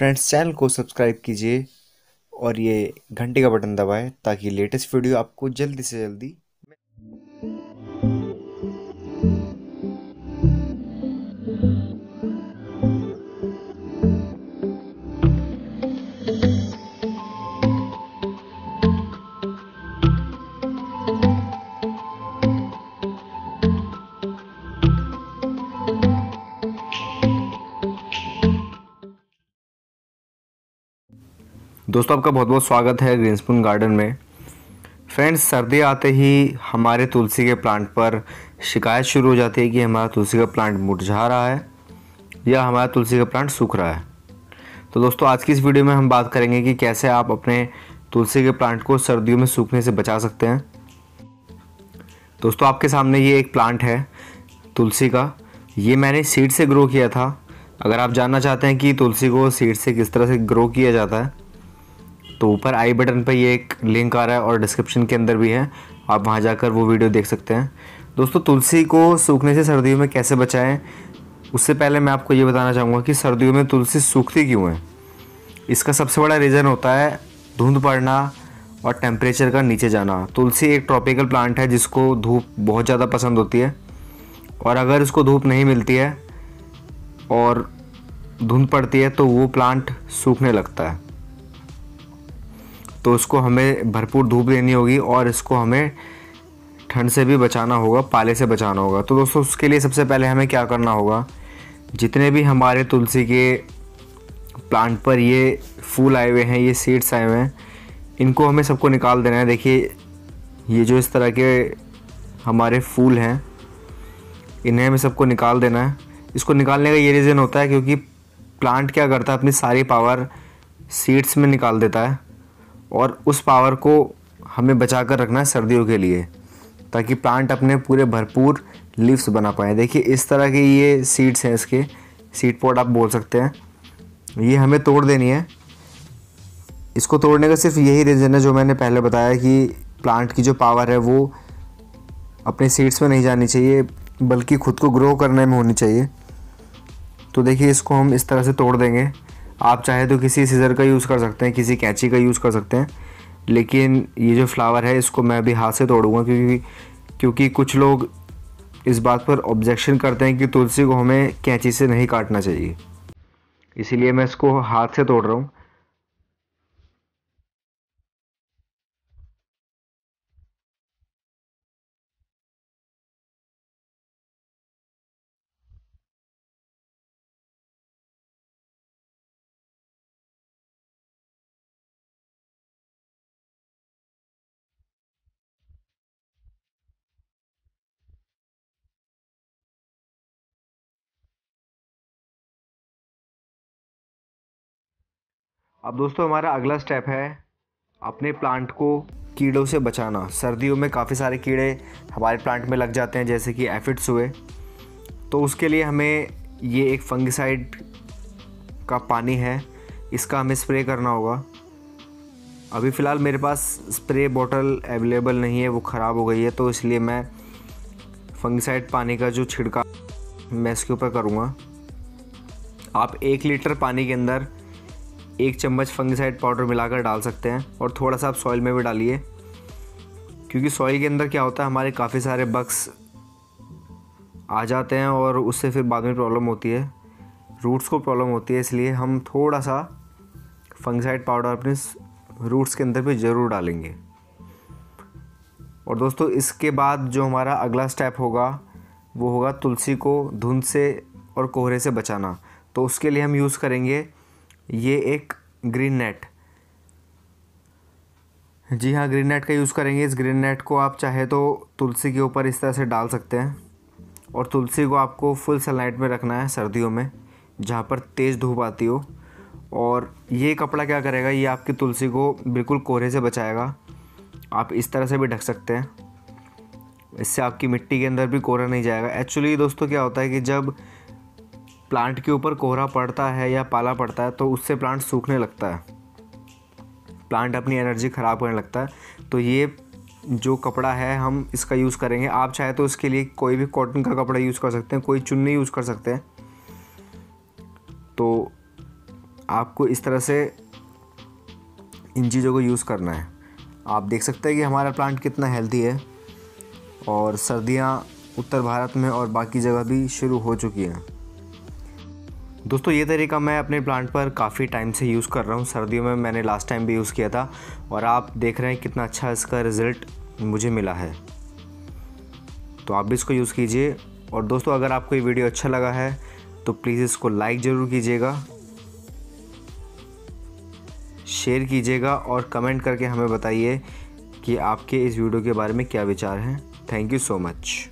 Friends, channel को subscribe कीजिए और ये घंटे का बटन दबाएँ ताकि लेटेस्ट वीडियो आपको जल्दी से जल्दी दोस्तों, आपका बहुत बहुत स्वागत है ग्रीन स्पून गार्डन में। फ्रेंड्स सर्दी आते ही हमारे तुलसी के प्लांट पर शिकायत शुरू हो जाती है कि हमारा तुलसी का प्लांट मुरझा रहा है या हमारा तुलसी का प्लांट सूख रहा है। तो दोस्तों, आज की इस वीडियो में हम बात करेंगे कि कैसे आप अपने तुलसी के प्लांट को सर्दियों में सूखने से बचा सकते हैं। दोस्तों, आपके सामने ये एक प्लांट है, तुलसी का। ये मैंने सीड से ग्रो किया था। अगर आप जानना चाहते हैं कि तुलसी को सीड से किस तरह से ग्रो किया जाता है तो ऊपर आई बटन पर ये एक लिंक आ रहा है और डिस्क्रिप्शन के अंदर भी है। आप वहाँ जाकर वो वीडियो देख सकते हैं। दोस्तों, तुलसी को सूखने से सर्दियों में कैसे बचाएँ? उससे पहले मैं आपको ये बताना चाहूँगा कि सर्दियों में तुलसी सूखती क्यों है? इसका सबसे बड़ा रीज़न होता है धुंध पड़ना और टेम्परेचर का नीचे जाना। तुलसी एक ट्रॉपिकल प्लांट है, जिसको धूप बहुत ज़्यादा पसंद होती है। और अगर इसको धूप नहीं मिलती है और धुंध पड़ती है तो वो प्लांट सूखने लगता है। तो उसको हमें भरपूर धूप देनी होगी और इसको हमें ठंड से भी बचाना होगा, पाले से बचाना होगा। तो दोस्तों, उसके लिए सबसे पहले हमें क्या करना होगा? जितने भी हमारे तुलसी के प्लांट पर ये फूल आए हुए हैं, ये सीड्स आए हुए हैं, इनको हमें सबको निकाल देना है। देखिए, ये जो इस तरह के हमारे फूल हैं, इन्हें हमें सबको निकाल देना है। इसको निकालने का ये रीज़न होता है क्योंकि प्लांट क्या करता है, अपनी सारी पावर सीड्स में निकाल देता है। और उस पावर को हमें बचा कर रखना है सर्दियों के लिए, ताकि प्लांट अपने पूरे भरपूर लीव्स बना पाए। देखिए, इस तरह के ये सीड्स हैं इसके। सीड पॉट आप बोल सकते हैं। ये हमें तोड़ देनी है। इसको तोड़ने का सिर्फ़ यही रीज़न है जो मैंने पहले बताया कि प्लांट की जो पावर है वो अपने सीड्स में नहीं जानी चाहिए, बल्कि खुद को ग्रो करने में होनी चाहिए। तो देखिए, इसको हम इस तरह से तोड़ देंगे। आप चाहे तो किसी सीज़र का यूज़ कर सकते हैं, किसी कैंची का यूज़ कर सकते हैं, लेकिन ये जो फ्लावर है, इसको मैं अभी हाथ से तोड़ूँगा क्योंकि क्योंकि कुछ लोग इस बात पर ऑब्जेक्शन करते हैं कि तुलसी को हमें कैंची से नहीं काटना चाहिए। इसीलिए मैं इसको हाथ से तोड़ रहा हूँ। अब दोस्तों, हमारा अगला स्टेप है अपने प्लांट को कीड़ों से बचाना। सर्दियों में काफ़ी सारे कीड़े हमारे प्लांट में लग जाते हैं, जैसे कि एफिड्स हुए। तो उसके लिए हमें ये एक फंगिसाइड का पानी है। इसका हमें स्प्रे करना होगा। अभी फ़िलहाल मेरे पास स्प्रे बॉटल अवेलेबल नहीं है, वो ख़राब हो गई है तो इसलिए मैं फंगिसाइड पानी का जो छिड़का मैं इसके ऊपर करूँगा। आप एक लीटर पानी के अंदर एक चम्मच फंगिसाइड पाउडर मिलाकर डाल सकते हैं और थोड़ा सा आप सॉइल में भी डालिए। क्योंकि सॉइल के अंदर क्या होता है, हमारे काफ़ी सारे बक्स आ जाते हैं और उससे फिर बाद में प्रॉब्लम होती है। रूट्स को प्रॉब्लम होती है, इसलिए हम थोड़ा सा फंगसाइड पाउडर अपने रूट्स के अंदर भी ज़रूर डालेंगे। और दोस्तों, इसके बाद जो हमारा अगला स्टेप होगा, वो होगा तुलसी को धुंध से और कोहरे से बचाना। तो उसके लिए हम यूज़ करेंगे ये एक ग्रीन नेट जी हाँ ग्रीन नेट का यूज़ करेंगे। इस ग्रीन नेट को आप चाहे तो तुलसी के ऊपर इस तरह से डाल सकते हैं और तुलसी को आपको फुल सनलाइट में रखना है सर्दियों में, जहाँ पर तेज़ धूप आती हो। और ये कपड़ा क्या करेगा? ये आपकी तुलसी को बिल्कुल कोहरे से बचाएगा। आप इस तरह से भी ढक सकते हैं। इससे आपकी मिट्टी के अंदर भी कोहरा नहीं जाएगा। एक्चुअली दोस्तों, क्या होता है कि जब प्लांट के ऊपर कोहरा पड़ता है या पाला पड़ता है तो उससे प्लांट सूखने लगता है। प्लांट अपनी एनर्जी ख़राब करने लगता है। तो ये जो कपड़ा है, हम इसका यूज़ करेंगे। आप चाहे तो इसके लिए कोई भी कॉटन का कपड़ा यूज़ कर सकते हैं, कोई चुन्नी यूज़ कर सकते हैं। तो आपको इस तरह से इन चीज़ों को यूज़ करना है। आप देख सकते हैं कि हमारा प्लांट कितना हेल्दी है और सर्दियाँ उत्तर भारत में और बाकी जगह भी शुरू हो चुकी हैं। दोस्तों, ये तरीका मैं अपने प्लांट पर काफ़ी टाइम से यूज़ कर रहा हूँ। सर्दियों में मैंने लास्ट टाइम भी यूज़ किया था और आप देख रहे हैं कितना अच्छा इसका रिज़ल्ट मुझे मिला है। तो आप भी इसको यूज़ कीजिए। और दोस्तों, अगर आपको ये वीडियो अच्छा लगा है तो प्लीज़ इसको लाइक ज़रूर कीजिएगा शेयर कीजिएगा और कमेंट करके हमें बताइए कि आपके इस वीडियो के बारे में क्या विचार हैं। Thank you so much